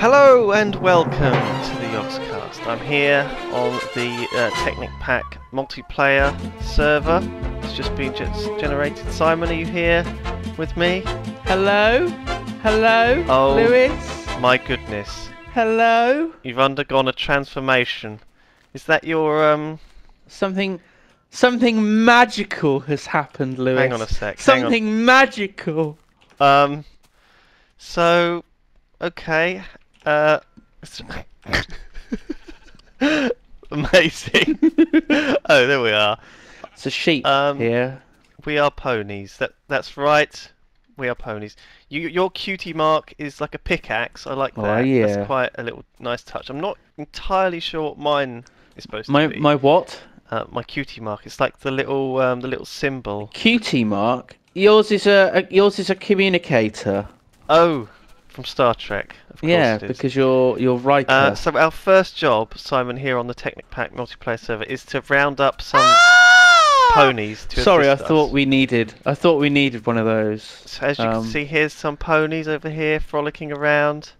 Hello and welcome to the Yogscast. I'm here on the uh, Technic Pack multiplayer server. It's just been just generated. Simon, are you here with me? Hello? Hello? Oh. Lewis? My goodness, Hello? you've undergone a transformation. Is that your um? Something something magical has happened, Lewis. Hang on a sec. Something magical. Um. So, okay. Uh. Amazing. oh, there we are. It's a sheep Um, here. We are ponies. That that's right. We are ponies. You, your cutie mark is like a pickaxe. I like Oh, that. yeah. That's quite a little nice touch. I'm not entirely sure what mine is supposed My to be. my what? uh, my cutie mark. It's like the little um, the little symbol. Cutie mark. Yours is a, a yours is a communicator. Oh, from Star Trek. Of course yeah, it is. because you're you're right. Uh, so our first job, Simon, here on the Technic Pack multiplayer server, is to round up some ponies to Sorry, I assist thought we needed I thought we needed one of those. So as you um, can see, here's some ponies over here frolicking around.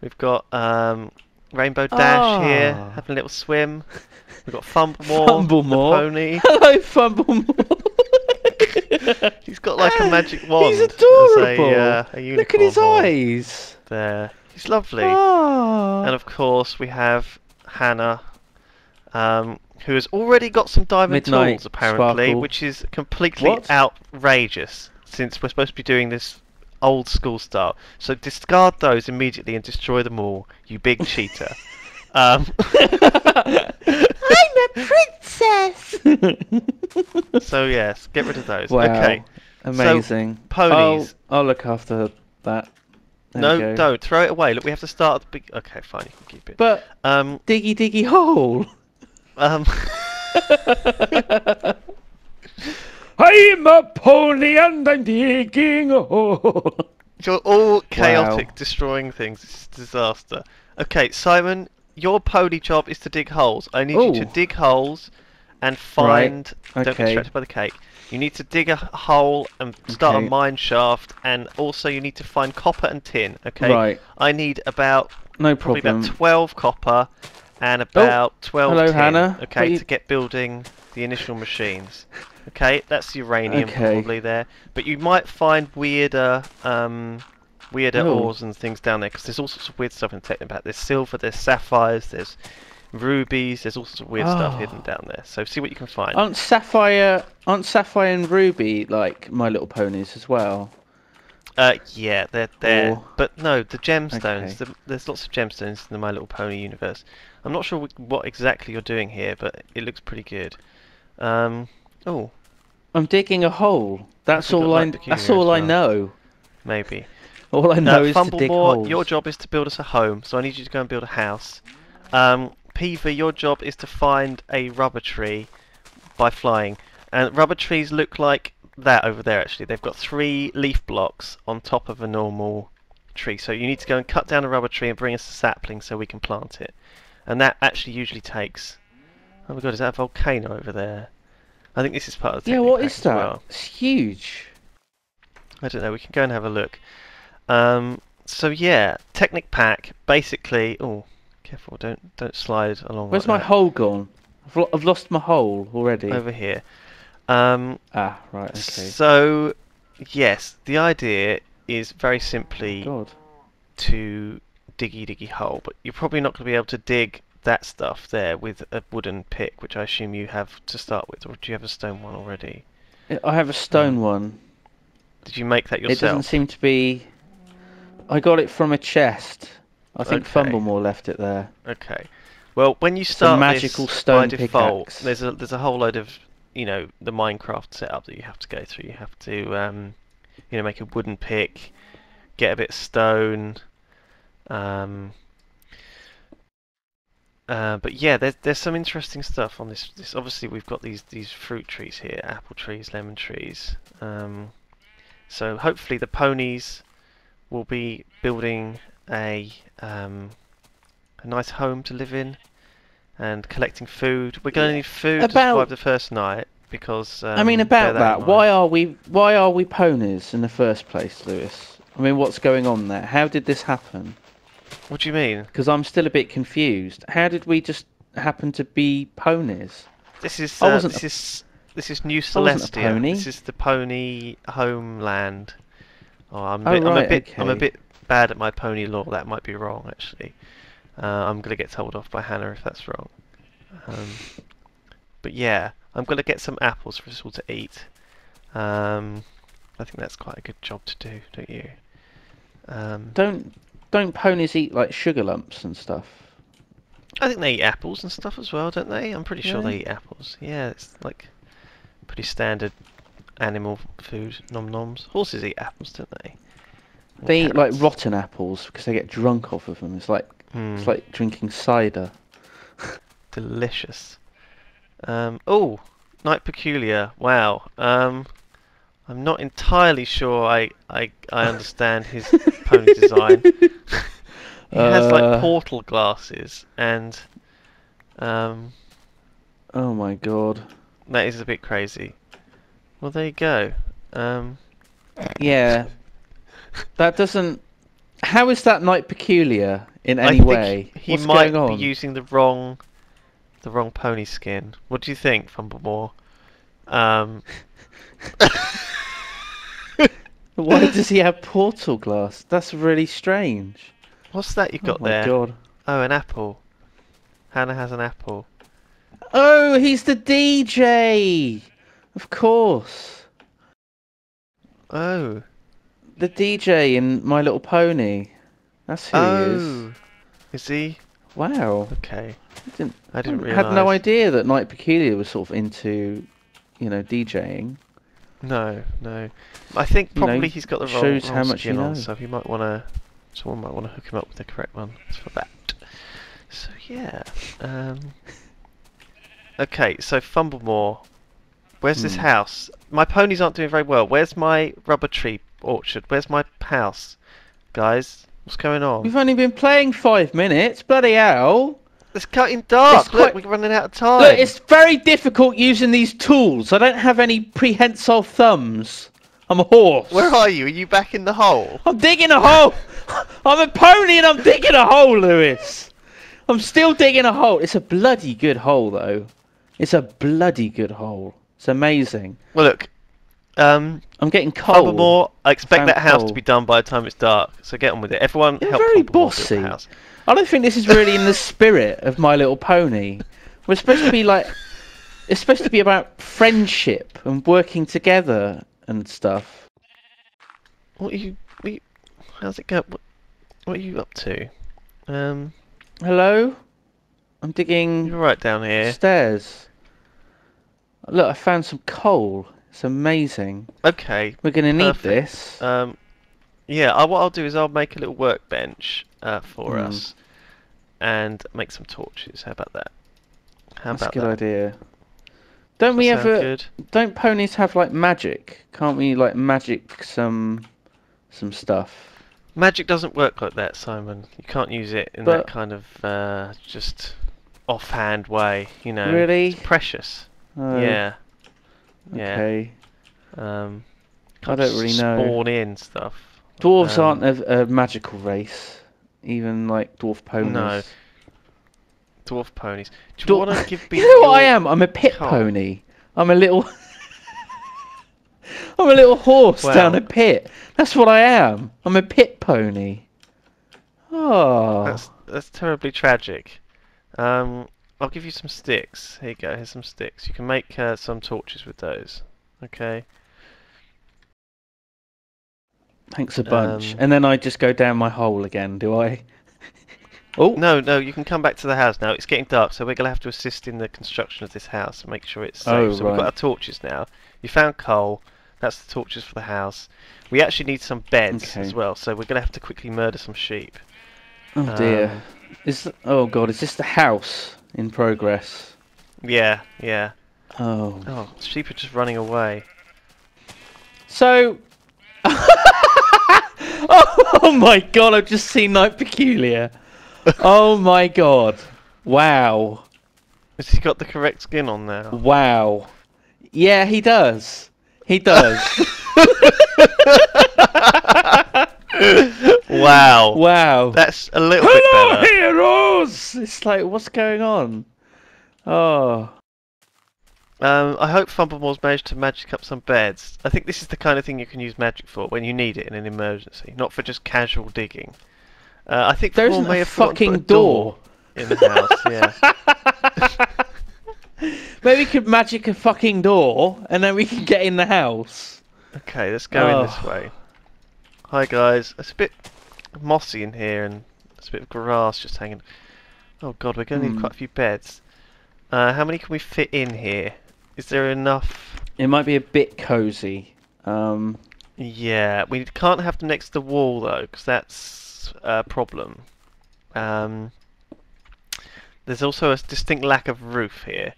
We've got um, Rainbow Dash here Ah. having a little swim. We've got Fumblemore, Fumblemore. the pony. Hello, Fumblemore. He's got like a magic wand. He's adorable. A, uh, a Look at his eyes. There. He's lovely. Ah. And of course, we have Hannah, um, who has already got some diamond Midnight tools, apparently, Sparkle. which is completely What? outrageous since we're supposed to be doing this old school style. So discard those immediately and destroy them all, you big cheater. Um, I'm a princess. so yes, get rid of those. wow. Okay. Amazing. ponies. I'll, I'll look after that. There no, don't throw it away. Look, we have to start at the big. Okay, fine, you can keep it. But Um, diggy diggy hole. um, I'm a pony and I'm digging a hole. You're all chaotic, destroying things. It's a disaster. Okay, Simon, your pony job is to dig holes. I need you to dig holes and find. Don't get okay. distracted by the cake. You need to dig a hole and start Okay. a mine shaft, and also you need to find copper and tin. Okay. Right. I need about No probably problem. about twelve copper and about twelve hello, tin. Hannah. Okay, you- to get building the initial machines. Okay, that's uranium Okay. probably there, but you might find weirder, um, weirder Oh. ores and things down there because there's all sorts of weird stuff in Technic Pack. There's silver, there's sapphires, there's rubies, there's all sorts of weird stuff Oh. hidden down there. So see what you can find. Aren't Sapphire, aren't Sapphire and Ruby like My Little Ponies as well? Uh, yeah, they're there, Or- but no, the gemstones. Okay. The, there's lots of gemstones in the My Little Pony universe. I'm not sure what exactly you're doing here, but it looks pretty good. Um, oh, I'm digging a hole. That's all I. That's all as I know. maybe. All I Uh, know is to dig Fumblemore, holes. your job is to build us a home, so I need you to go and build a house. Um, Peaver, your job is to find a rubber tree by flying. And rubber trees look like that over there actually. They've got three leaf blocks on top of a normal tree. So you need to go and cut down a rubber tree and bring us a sapling so we can plant it. And that actually usually takes... Oh my god, is that a volcano over there? I think this is part of the Yeah, what is that? well. It's huge. I don't know. We can go and have a look. Um, so yeah, Technic Pack basically. Oh, careful! Don't don't slide along. Where's like my that. hole gone? I've, lo- I've lost my hole already. Over here. Um, Ah, right. Okay. So yes, the idea is very simply God. to diggy diggy hole, but you're probably not going to be able to dig that stuff there with a wooden pick, which I assume you have to start with, or do you have a stone one already? I- I have a stone one. Did you make that yourself? It doesn't seem to be. I got it from a chest. I think Okay. Fumblemore left it there. Okay. Well, when you start magical this stone by default, pickaxe. there's a there's a whole load of you know the Minecraft setup that you have to go through. You have to um, you know make a wooden pick, get a bit of stone. Um, uh, but yeah, there's there's some interesting stuff on this. This obviously we've got these these fruit trees here, apple trees, lemon trees. Um, so hopefully the ponies will be building a um, a nice home to live in and collecting food. We're going to need food to About- survive the first night because. Um, I mean, about that, that, why are we why are we ponies in the first place, Lewis? I mean, what's going on there? How did this happen? What do you mean? Because I'm still a bit confused. How did we just happen to be ponies? This is uh, this a- is this is New I wasn't a Celestia. This is the pony homeland. Oh, I'm, a Oh, bit, I'm a right, bit I'm a bit bad at my pony lore. That might be wrong actually. Uh, I'm gonna get told off by Hannah if that's wrong. Um, but yeah, I'm gonna get some apples for us all to eat. Um, I think that's quite a good job to do, don't you? Um, Don't don't ponies eat like sugar lumps and stuff? I think they eat apples and stuff as well, don't they? I'm pretty sure they eat apples. Yeah, it's like pretty standard animal food. Nom noms. Horses eat apples, don't they? They eat like rotten apples because they get drunk off of them. It's like Hmm, it's like drinking cider. delicious. Um, oh, Night Peculiar. Wow. Um, I'm not entirely sure I I, I understand his pony design. he has like Uh, portal glasses and um, Oh my god. that is a bit crazy. Well, there you go. Um, Yeah. That doesn't. How is that night peculiar in any way? he What's might be using the wrong, the wrong pony skin. What do you think, Fumblemore? Um, Why does he have portal glass? That's really strange. what's that you got oh my there? god. Oh, an apple. Hannah has an apple. Oh, he's the DJ. Of course. Oh. The DJ in My Little Pony. That's who he is. oh. Is he? Wow. Okay. I Didn't, I didn't realise. had no idea that Night Peculiar was sort of into, you know, DJing. No, no. I think You know, probably he's got the wrong, shows wrong how much skin you on, so he might want to. Someone might want to hook him up with the correct one for that. So yeah. Um, okay, so Fumblemore. Where's this Hmm. house? My ponies aren't doing very well. Where's my rubber tree orchard? Where's my house? Guys, what's going on? We've only been playing five minutes. Bloody hell. It's cutting dark. It's Look, quite- we're running out of time. Look, it's very difficult using these tools. I don't have any prehensile thumbs. I'm a horse. Where are you? Are you back in the hole? I'm digging a hole. I'm a pony and I'm digging a hole, Lewis. I'm still digging a hole. It's a bloody good hole, though. It's a bloody good hole. It's amazing. Well, look. Um, I'm getting. Fumblemore, I expect that house coal. to be done by the time it's dark. So get on with it. Everyone, You're help very the bossy. house. I don't think this is really in the spirit of My Little Pony. We're supposed to be like, it's supposed to be about friendship and working together and stuff. What are you? What are you how's it go? What, what are you up to? Um, Hello? I'm digging you're right down here. stairs. Look, I found some coal. It's amazing. Okay. We're gonna need Perfect. this. Um, yeah. I, what I'll do is I'll make a little workbench uh, for Hmm. us, and make some torches. How about that? How That's a good that? idea. Don't we ever? good? Don't ponies have like magic? Can't we like magic some, some stuff? Magic doesn't work like that, Simon. You can't use it in But- that kind of uh, just offhand way. You know. Really? It's precious. Oh, yeah. Yeah. Okay. Um, I don't really know. Spawn in stuff. Dwarves Um, aren't a, a magical race, even like dwarf ponies. No. Dwarf ponies. Do you Dwar- want to give me? you know what I am? I'm a pit pony. I'm a little. I'm a little horse down Well- a pit. That's what I am. I'm a pit pony. Oh. That's that's terribly tragic. Um, I'll give you some sticks. Here you go. Here's some sticks. You can make uh, some torches with those. Okay. Thanks a bunch. um, and then I just go down my hole again, do I? oh. No, no. You can come back to the house now. It's getting dark, so we're gonna have to assist in the construction of this house and make sure it's safe. Oh, so we've got our torches now. You found coal. That's the torches for the house. We actually need some beds Okay. as well, so we're gonna have to quickly murder some sheep. Oh dear. Um, Is oh god, is this the house in progress? Yeah, yeah. Oh. Oh, sheep are just running away. So. oh, my god! I've just seen Night Peculiar. oh my god! Wow! Has he got the correct skin on now? Wow! Yeah, he does. He does. wow. Wow. That's a little bit Hello, better. heroes! It's like, what's going on? Oh. Um, I hope Fumblemore's managed to magic up some beds. I think this is the kind of thing you can use magic for when you need it in an emergency, not for just casual digging. Uh, I think There isn't may a have fucking door door. in the house. Yeah. Maybe we could magic a fucking door and then we can get in the house. Okay, let's go in this Oh. way. Hi guys. It's a bit mossy in here and there's a bit of grass just hanging. Oh god, we're going to need Hmm. quite a few beds. Uh, how many can we fit in here? Is there enough? It might be a bit cozy. Um, Yeah, we can't have them next to the wall though, because that's a problem. Um, there's also a distinct lack of roof here.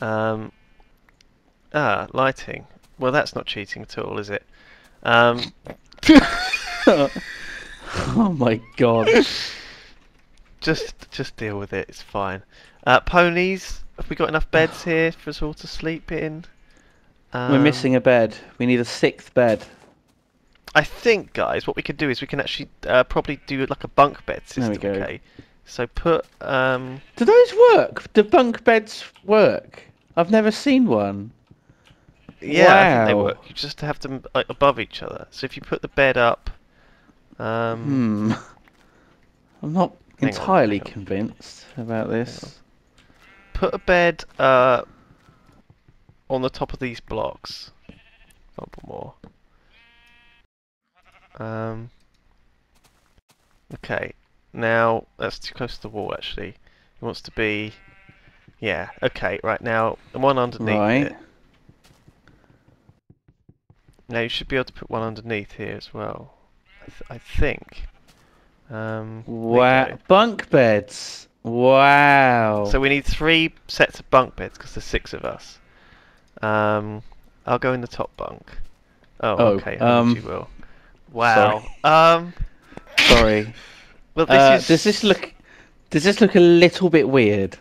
Um, ah, lighting. Well, that's not cheating at all, is it? Um, oh my god. just, just deal with it. It's fine. Uh, ponies. Have we got enough beds here for us all to sleep in? We're Um, missing a bed. We need a sixth bed. I think, guys, what we could do is we can actually uh, probably do like a bunk bed system. There we go. Okay. So put um, Do those work? Do bunk beds work? I've never seen one. Yeah, I think they work. You just have them like, above each other. So if you put the bed up, um, Hmm. I'm not entirely on. convinced about this. put a bed uh, on the top of these blocks. A Couple more. Um. Okay. Now that's too close to the wall. Actually, it wants to be. Yeah. Okay. Right now, the one underneath Right. it. Now you should be able to put one underneath here as well. I, th- I think. Um, Wow. Bunk beds. Wow. So we need three sets of bunk beds because there's six of us. Um, I'll go in the top bunk. Oh, Oh, okay. um, you will. Wow. Um. Sorry. Well, this Uh, is. Does this look? Does this look a little bit weird?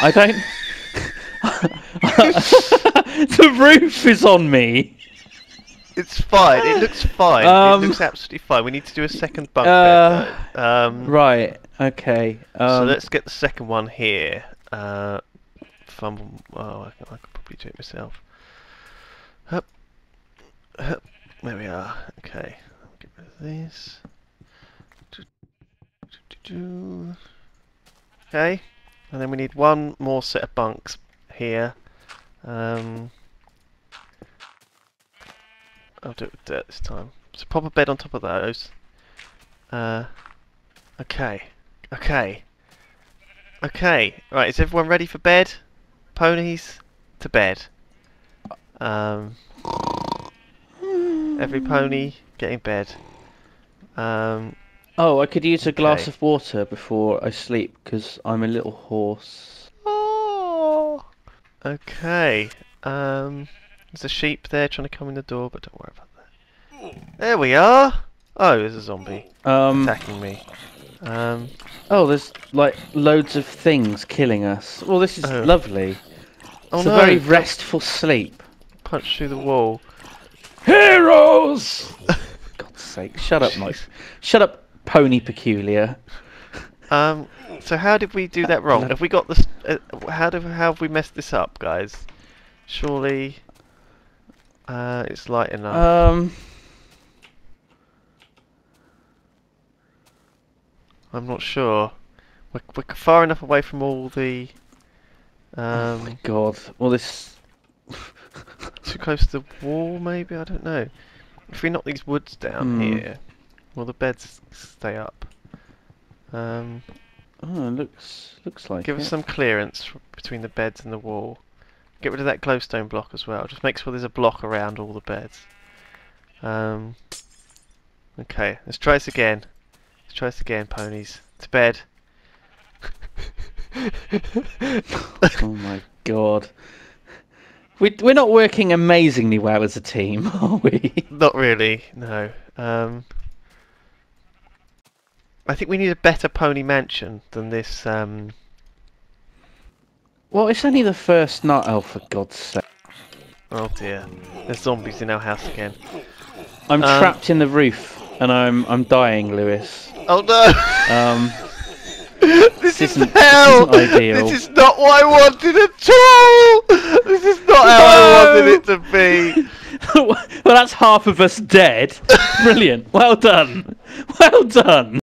I don't. the roof is on me. It's fine. It looks fine. Um, it looks absolutely fine. We need to do a second bunk Uh. Um. Right. Okay. Um, so let's get the second one here. Uh. Fumble. Oh, I, can- I could probably do it myself. Hup. Hup. There we are. Okay. Get rid of these. Okay. And then we need one more set of bunks here. Um. I'll do it with dirt this time. So pop a bed on top of those. Uh. Okay. Okay. Okay. Right, is everyone ready for bed? Ponies to bed. Um every pony getting bed. Um Oh, I could use a glass of water before I sleep because I'm a little horse. Oh Okay. Um there's a sheep there trying to come in the door, but don't worry about that. There we are! Oh, there's a zombie Um. attacking me. Um Oh, there's like loads of things killing us. Well, this is Oh. lovely. Oh it's no! a very restful sleep. punch through the wall. Heroes! God's sake! Shut up, Mike. Shut up, Pony Peculiar. Um, so how did we do that wrong? Have we got this? Uh, how do how have we messed this up, guys? Surely, uh, it's light enough. Um. I'm not sure. We're, we're far enough away from all the. oh my Um, God. Well, this. too close to the wall, maybe. I don't know. If we knock these woods down Hmm. here, will the beds stay up? Um, Oh, looks looks like give it. us some clearance between the beds and the wall. Get rid of that glowstone block as well. Just make sure there's a block around all the beds. Um, okay, let's try this again. Let's try this again, ponies. To bed. Oh my God. We we're not working amazingly well as a team, are we? Not really, no. Um, I think we need a better pony mansion than this. Um, Well, it's only the first night. Oh, for God's sake! oh dear, there's zombies in our house again. I'm Um, trapped in the roof. and I'm I'm dying, Lewis. Oh no! Um, this is isn't- this hell! isn't ideal. This is not what I wanted at all! This is not how I wanted it to be! well, that's half of us dead. Brilliant. Well done. Well done.